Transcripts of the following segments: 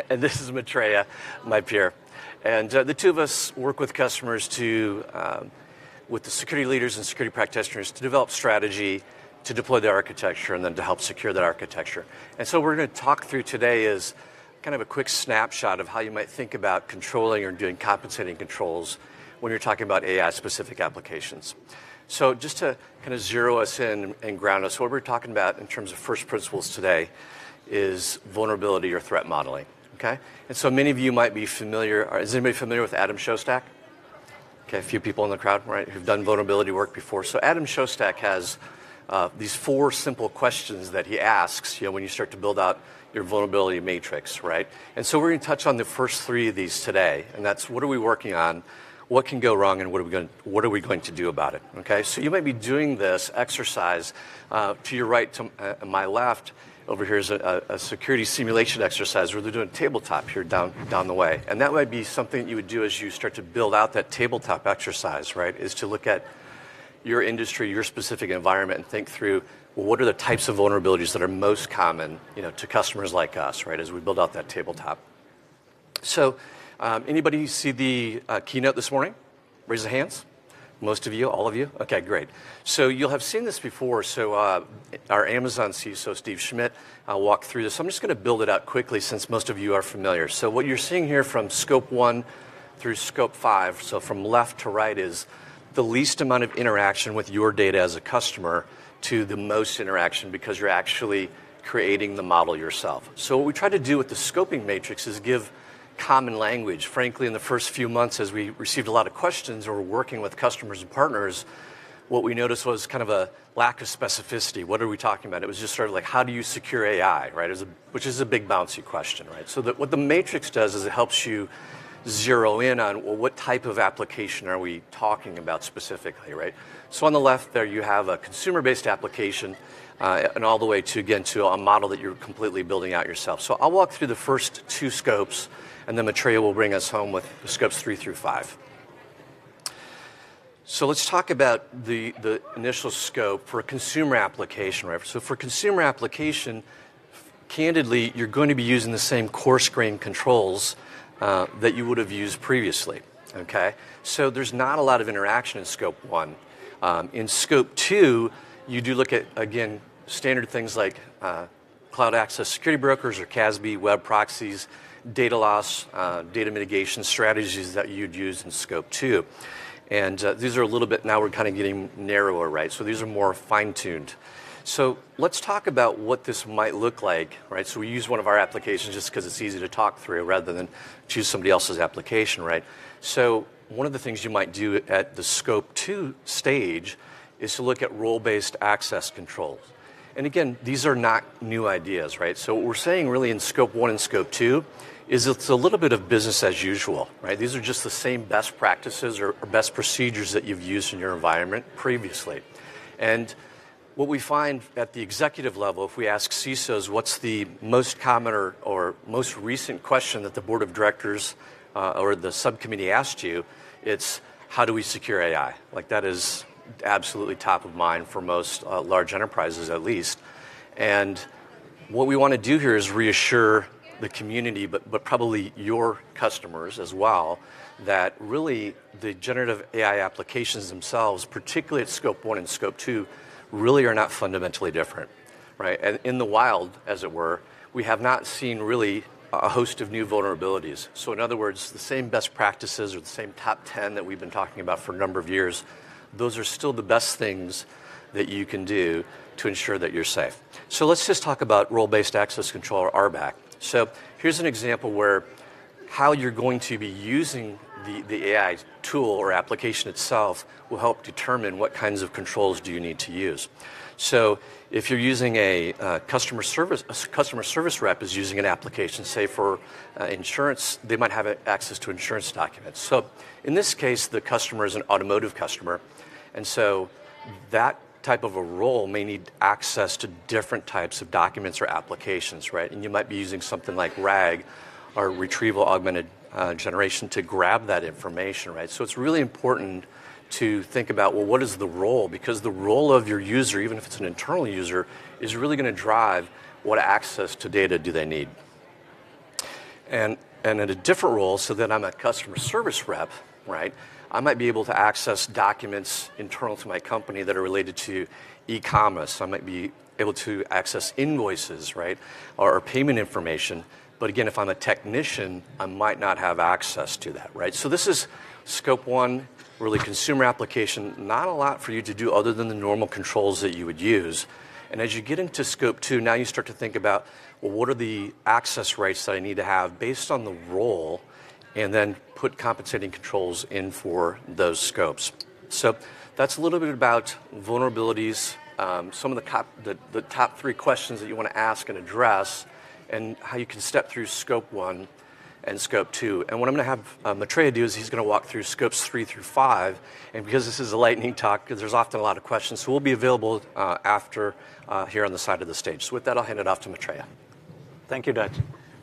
and this is Maitreya, my peer. And uh, the two of us work with customers to, um, with the security leaders and security practitioners, to develop strategy to deploy the architecture and then to help secure that architecture. And so, what we're going to talk through today is kind of a quick snapshot of how you might think about controlling or doing compensating controls when you're talking about AI specific applications. So, just to kind of zero us in and ground us, what we're talking about in terms of first principles today is vulnerability or threat modeling. Okay? And so many of you might be familiar. Is anybody familiar with Adam Shostak? Okay, a few people in the crowd, right, who've done vulnerability work before. So Adam Shostak has uh, these four simple questions that he asks, you know, when you start to build out your vulnerability matrix, right? And so we're going to touch on the first three of these today, and that's what are we working on, what can go wrong, and what are we going, what are we going to do about it? Okay, so you might be doing this exercise uh, to your right, to uh, my left. Over here is a, a, security simulation exercise where they're doing tabletop here down down the way, and that might be something that you would do as you start to build out that tabletop exercise, right? Is to look at your industry, your specific environment, and think through well, what are the types of vulnerabilities that are most common, you know, to customers like us, right? As we build out that tabletop. So, um, anybody see the uh, keynote this morning? Raise the hands. Most of you, all of you? Okay, great. So you'll have seen this before. So uh, our Amazon CISO, Steve Schmidt, uh, walked through this. I'm just going to build it out quickly since most of you are familiar. So what you're seeing here from scope one through scope five, so from left to right, is the least amount of interaction with your data as a customer to the most interaction because you're actually creating the model yourself. So, what we try to do with the scoping matrix is give common language. Frankly, in the first few months, as we received a lot of questions or were working with customers and partners, what we noticed was kind of a lack of specificity. What are we talking about? It was just sort of like, how do you secure AI, right? A, which is a big bouncy question, right? So, that what the matrix does is it helps you zero in on well, what type of application are we talking about specifically, right? So on the left there, you have a consumer-based application, uh, and all the way to again to a model that you're completely building out yourself. So I'll walk through the first two scopes, and then Maitreya will bring us home with scopes three through five. So let's talk about the, the initial scope for a consumer application, right? So for consumer application, candidly, you're going to be using the same coarse grain controls uh, that you would have used previously. Okay, so there's not a lot of interaction in scope one. Um, in scope two, you do look at again standard things like uh, cloud access security brokers or CASB, web proxies, data loss, uh, data mitigation strategies that you'd use in scope two. And uh, these are a little bit now we're kind of getting narrower, right? So these are more fine tuned. So let's talk about what this might look like, right? So we use one of our applications just because it's easy to talk through rather than choose somebody else's application, right? So one of the things you might do at the scope two stage is to look at role-based access controls. And again, these are not new ideas, right? So what we're saying really in scope one and scope two is it's a little bit of business as usual, right? These are just the same best practices or, or best procedures that you've used in your environment previously. And what we find at the executive level, if we ask CISOs what's the most common or, or most recent question that the board of directors uh, or the subcommittee asked you, it's how do we secure AI? Like that is absolutely top of mind for most uh, large enterprises, at least. And what we want to do here is reassure the community, but, but probably your customers as well, that really the generative AI applications themselves, particularly at scope one and scope two, really are not fundamentally different, right? And in the wild, as it were, we have not seen really a host of new vulnerabilities. So, in other words, the same best practices or the same top 10 that we've been talking about for a number of years, those are still the best things that you can do to ensure that you're safe. So, let's just talk about role based access control or RBAC. So, here's an example where how you're going to be using the, the AI tool or application itself will help determine what kinds of controls do you need to use. So if you're using a uh, customer service, a customer service rep is using an application, say for uh, insurance, they might have access to insurance documents. So in this case, the customer is an automotive customer, and so that type of a role may need access to different types of documents or applications, right? And you might be using something like RAG, or Retrieval Augmented uh, generation to grab that information, right? So it's really important to think about well, what is the role? Because the role of your user, even if it's an internal user, is really going to drive what access to data do they need. And, and in a different role, so that I'm a customer service rep, right? I might be able to access documents internal to my company that are related to e-commerce. I might be able to access invoices, right, or, or payment information. But again, if I'm a technician, I might not have access to that, right? So this is scope one, really consumer application. Not a lot for you to do other than the normal controls that you would use. And as you get into scope two, now you start to think about, well, what are the access rights that I need to have based on the role, and then put compensating controls in for those scopes. So that's a little bit about vulnerabilities, um, some of the, top, the, the top three questions that you want to ask and address, and how you can step through scope one and scope two. And what I'm going to have uh, Maitreya do is he's going to walk through scopes three through five. And because this is a lightning talk, there's often a lot of questions, so we'll be available uh, after uh, here on the side of the stage. So with that, I'll hand it off to Maitreya. Thank you, Dutch.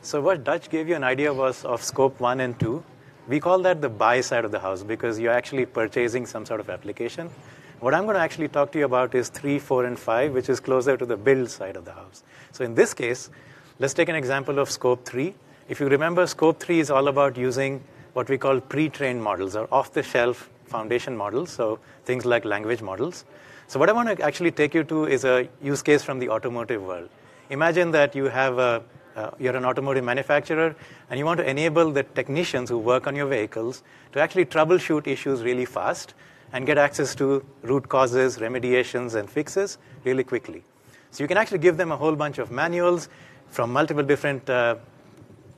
So what Dutch gave you an idea was of scope one and two. We call that the buy side of the house because you're actually purchasing some sort of application. What I'm going to actually talk to you about is three, four, and five, which is closer to the build side of the house. So in this case, let's take an example of scope three. If you remember, scope three is all about using what we call pre-trained models or off-the-shelf foundation models, so things like language models. So what I want to actually take you to is a use case from the automotive world. Imagine that you have a uh, you're an automotive manufacturer and you want to enable the technicians who work on your vehicles to actually troubleshoot issues really fast and get access to root causes, remediations, and fixes really quickly. So you can actually give them a whole bunch of manuals from multiple different uh,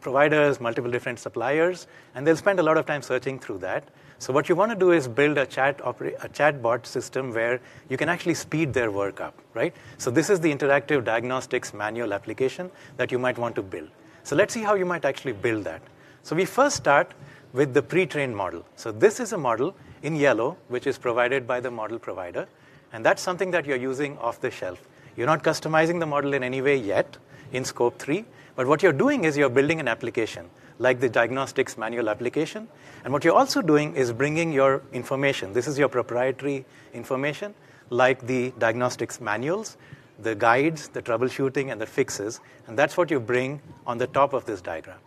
providers, multiple different suppliers, and they'll spend a lot of time searching through that. So what you want to do is build a chat a chatbot system where you can actually speed their work up, right? So this is the interactive diagnostics manual application that you might want to build. So let's see how you might actually build that. So we first start with the pre-trained model. So this is a model in yellow, which is provided by the model provider. And that's something that you're using off the shelf. You're not customizing the model in any way yet in scope three, but what you're doing is you're building an application, like the diagnostics manual application. And what you're also doing is bringing your information. This is your proprietary information, like the diagnostics manuals, the guides, the troubleshooting, and the fixes. And that's what you bring on the top of this diagram.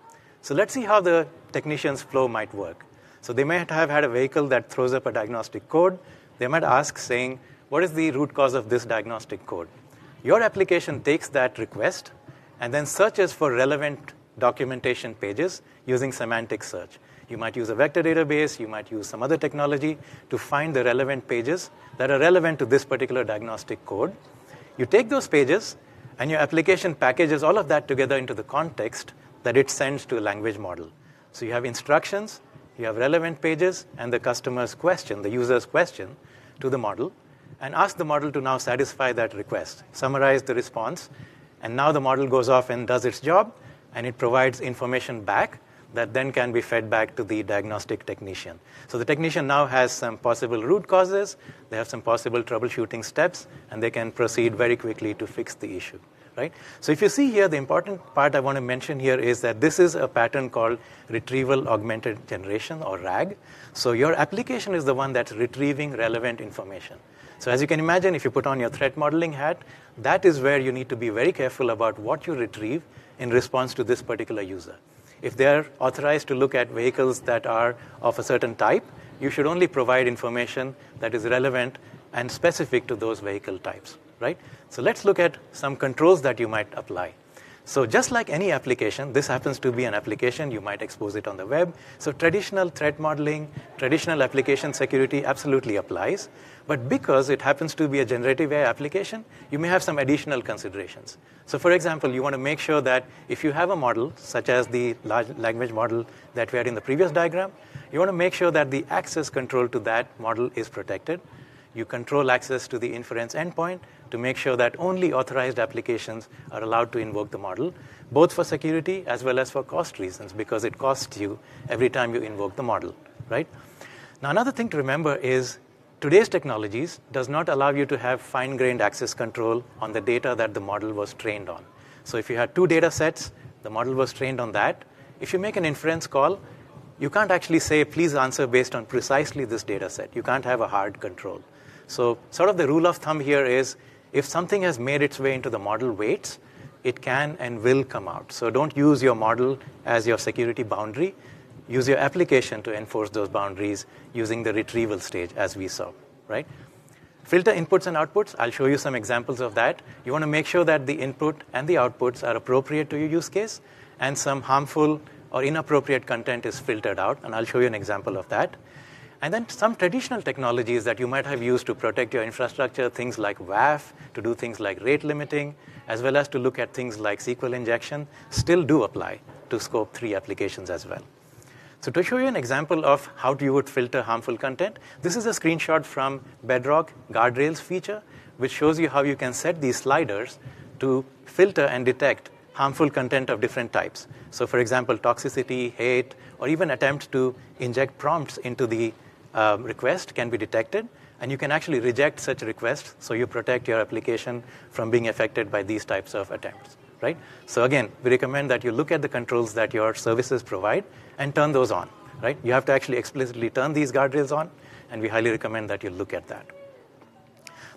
So let's see how the technician's flow might work. So they might have had a vehicle that throws up a diagnostic code. They might ask, saying, What is the root cause of this diagnostic code? Your application takes that request and then searches for relevant documentation pages using semantic search. You might use a vector database, you might use some other technology to find the relevant pages that are relevant to this particular diagnostic code. You take those pages, and your application packages all of that together into the context that it sends to a language model. So you have instructions, you have relevant pages and the customer's question, the user's question to the model, and ask the model to now satisfy that request, summarize the response, and now the model goes off and does its job, and it provides information back that then can be fed back to the diagnostic technician. So the technician now has some possible root causes, they have some possible troubleshooting steps, and they can proceed very quickly to fix the issue right? So if you see here, the important part I want to mention here is that this is a pattern called retrieval augmented generation or RAG. So your application is the one that's retrieving relevant information. So as you can imagine, if you put on your threat modeling hat, that is where you need to be very careful about what you retrieve in response to this particular user. If they're authorized to look at vehicles that are of a certain type, you should only provide information that is relevant and specific to those vehicle types right? So let's look at some controls that you might apply. So just like any application, this happens to be an application, you might expose it on the web. So traditional threat modeling, traditional application security absolutely applies. But because it happens to be a generative AI application, you may have some additional considerations. So for example, you want to make sure that if you have a model, such as the large language model that we had in the previous diagram, you want to make sure that the access control to that model is protected. You control access to the inference endpoint, to make sure that only authorized applications are allowed to invoke the model, both for security as well as for cost reasons, because it costs you every time you invoke the model, right? Now, another thing to remember is today's technologies does not allow you to have fine-grained access control on the data that the model was trained on. So if you had two data sets, the model was trained on that. If you make an inference call, you can't actually say, please answer based on precisely this data set. You can't have a hard control. So, sort of the rule of thumb here is if something has made its way into the model weights, it can and will come out. So don't use your model as your security boundary. Use your application to enforce those boundaries using the retrieval stage, as we saw, right? Filter inputs and outputs. I'll show you some examples of that. You want to make sure that the input and the outputs are appropriate to your use case, and some harmful or inappropriate content is filtered out, and I'll show you an example of that. And then some traditional technologies that you might have used to protect your infrastructure, things like WAF, to do things like rate limiting, as well as to look at things like SQL injection, still do apply to scope 3 applications as well. So to show you an example of how you would filter harmful content, this is a screenshot from Bedrock Guardrails feature, which shows you how you can set these sliders to filter and detect harmful content of different types. So for example, toxicity, hate, or even attempt to inject prompts into the uh, request can be detected and you can actually reject such requests so you protect your application from being affected by these types of attempts right? So again we recommend that you look at the controls that your services provide and turn those on right? You have to actually explicitly turn these guardrails on and we highly recommend that you look at that.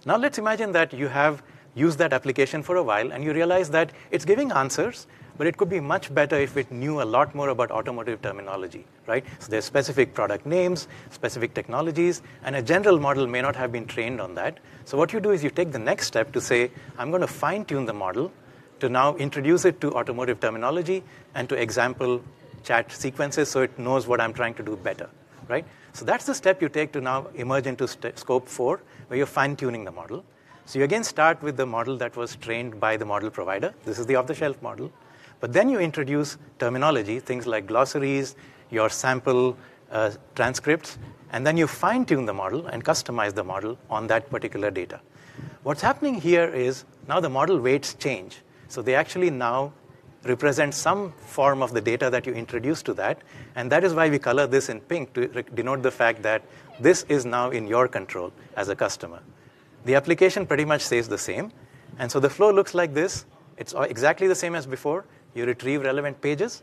Now let's imagine that you have used that application for a while and you realize that it's giving answers but it could be much better if it knew a lot more about automotive terminology, right? So there's specific product names, specific technologies, and a general model may not have been trained on that. So what you do is you take the next step to say, I'm going to fine tune the model to now introduce it to automotive terminology and to example chat sequences so it knows what I'm trying to do better, right? So that's the step you take to now emerge into scope four, where you're fine tuning the model. So you again start with the model that was trained by the model provider. This is the off the shelf model. But then you introduce terminology, things like glossaries, your sample uh, transcripts, and then you fine tune the model and customize the model on that particular data. What's happening here is now the model weights change. So they actually now represent some form of the data that you introduce to that. And that is why we color this in pink to denote the fact that this is now in your control as a customer. The application pretty much stays the same. And so the flow looks like this. It's exactly the same as before you retrieve relevant pages,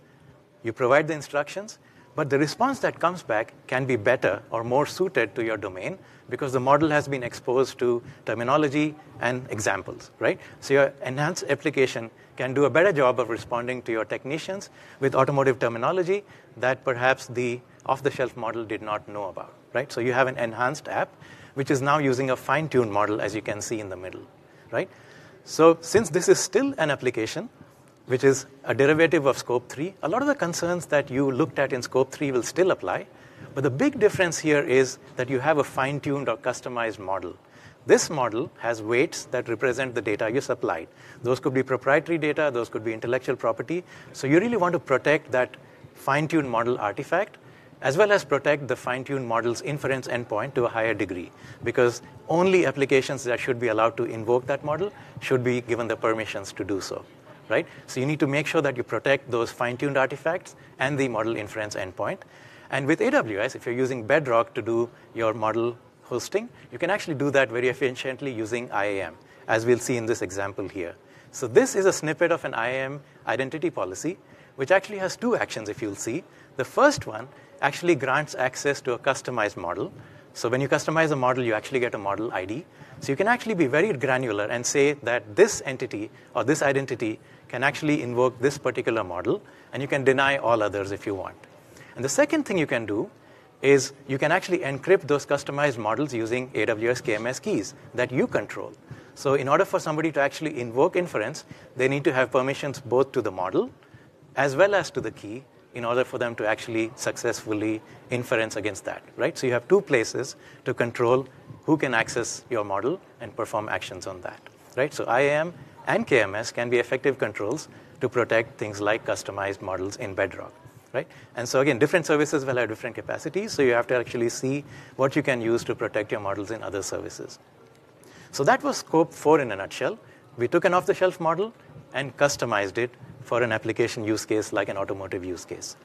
you provide the instructions, but the response that comes back can be better or more suited to your domain because the model has been exposed to terminology and examples, right? So your enhanced application can do a better job of responding to your technicians with automotive terminology that perhaps the off-the-shelf model did not know about, right? So you have an enhanced app which is now using a fine-tuned model as you can see in the middle, right? So since this is still an application, which is a derivative of scope 3. A lot of the concerns that you looked at in scope 3 will still apply, but the big difference here is that you have a fine tuned or customized model. This model has weights that represent the data you supplied. Those could be proprietary data, those could be intellectual property. So you really want to protect that fine tuned model artifact as well as protect the fine tuned model's inference endpoint to a higher degree because only applications that should be allowed to invoke that model should be given the permissions to do so right? So you need to make sure that you protect those fine-tuned artifacts and the model inference endpoint. And with AWS, if you're using Bedrock to do your model hosting, you can actually do that very efficiently using IAM, as we'll see in this example here. So this is a snippet of an IAM identity policy, which actually has two actions, if you'll see. The first one actually grants access to a customized model. So when you customize a model, you actually get a model ID. So you can actually be very granular and say that this entity or this identity can actually invoke this particular model, and you can deny all others if you want. And the second thing you can do is you can actually encrypt those customized models using AWS KMS keys that you control. So, in order for somebody to actually invoke inference, they need to have permissions both to the model as well as to the key in order for them to actually successfully inference against that, right? So, you have two places to control who can access your model and perform actions on that, right? So, IAM and KMS can be effective controls to protect things like customized models in Bedrock. Right? And so again, different services will have different capacities, so you have to actually see what you can use to protect your models in other services. So that was scope four in a nutshell. We took an off-the-shelf model and customized it for an application use case like an automotive use case.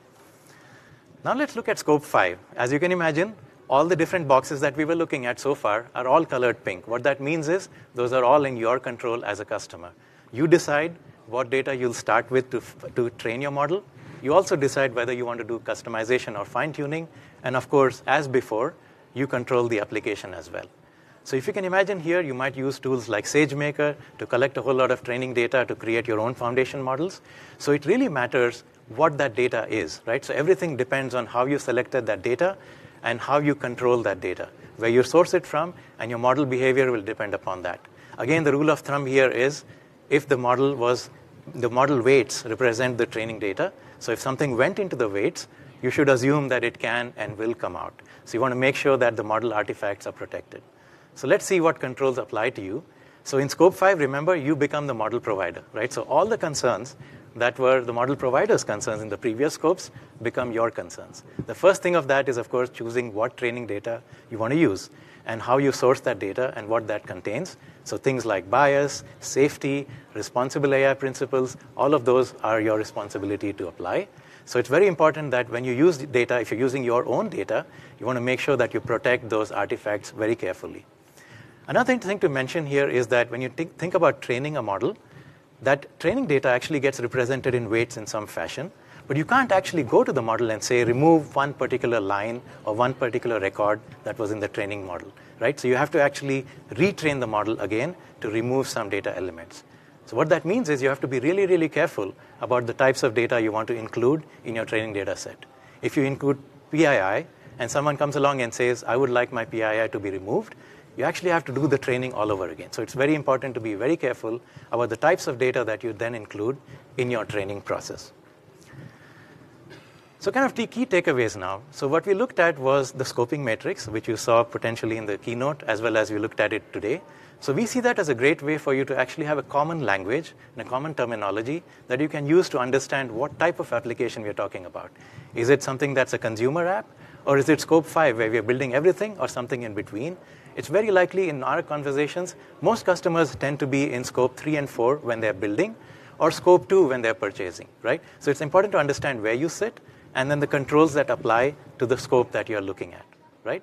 Now let's look at scope five. As you can imagine, all the different boxes that we were looking at so far are all colored pink. What that means is those are all in your control as a customer. You decide what data you'll start with to, to train your model. You also decide whether you want to do customization or fine tuning. And of course, as before, you control the application as well. So if you can imagine here, you might use tools like SageMaker to collect a whole lot of training data to create your own foundation models. So it really matters what that data is, right? So everything depends on how you selected that data and how you control that data, where you source it from, and your model behavior will depend upon that. Again, the rule of thumb here is if the model was the model weights represent the training data. So if something went into the weights, you should assume that it can and will come out. So you want to make sure that the model artifacts are protected. So let's see what controls apply to you. So in scope 5, remember, you become the model provider, right? So all the concerns that were the model provider's concerns in the previous scopes become your concerns. The first thing of that is, of course, choosing what training data you want to use and how you source that data and what that contains. So things like bias, safety, responsible AI principles, all of those are your responsibility to apply. So it's very important that when you use data, if you're using your own data, you want to make sure that you protect those artifacts very carefully. Another thing to mention here is that when you think about training a model, that training data actually gets represented in weights in some fashion, but you can't actually go to the model and say remove one particular line or one particular record that was in the training model, right? So you have to actually retrain the model again to remove some data elements. So what that means is you have to be really, really careful about the types of data you want to include in your training data set. If you include PII and someone comes along and says, I would like my PII to be removed, you actually have to do the training all over again. So it's very important to be very careful about the types of data that you then include in your training process. So kind of key takeaways now. So what we looked at was the scoping matrix, which you saw potentially in the keynote, as well as we looked at it today. So we see that as a great way for you to actually have a common language and a common terminology that you can use to understand what type of application we're talking about. Is it something that's a consumer app? Or is it scope 5 where we're building everything or something in between? It's very likely in our conversations, most customers tend to be in scope 3 and 4 when they're building or scope 2 when they're purchasing, right? So it's important to understand where you sit and then the controls that apply to the scope that you're looking at, right?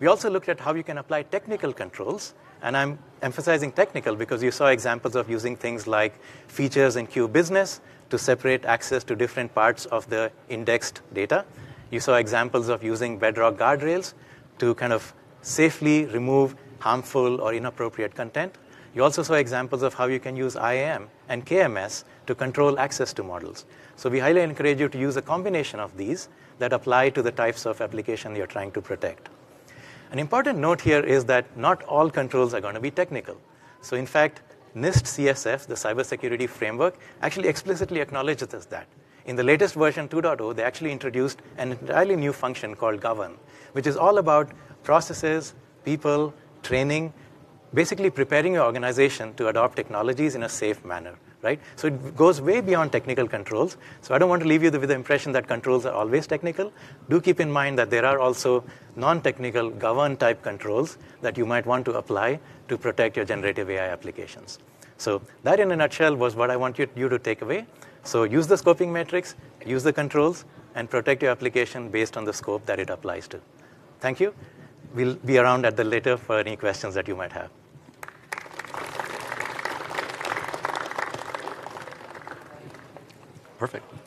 We also looked at how you can apply technical controls, and I'm emphasizing technical because you saw examples of using things like features in Q business to separate access to different parts of the indexed data. You saw examples of using Bedrock guardrails to kind of safely remove harmful or inappropriate content. You also saw examples of how you can use IAM and KMS to control access to models. So we highly encourage you to use a combination of these that apply to the types of application you're trying to protect. An important note here is that not all controls are going to be technical. So in fact, NIST CSF, the cybersecurity framework, actually explicitly acknowledges that. In the latest version 2.0, they actually introduced an entirely new function called govern, which is all about processes, people, training, basically preparing your organization to adopt technologies in a safe manner, right? So it goes way beyond technical controls. So I don't want to leave you with the impression that controls are always technical. Do keep in mind that there are also non-technical govern type controls that you might want to apply to protect your generative AI applications. So that in a nutshell was what I want you, you to take away. So use the scoping matrix, use the controls, and protect your application based on the scope that it applies to. Thank you. We'll be around at the later for any questions that you might have. Perfect.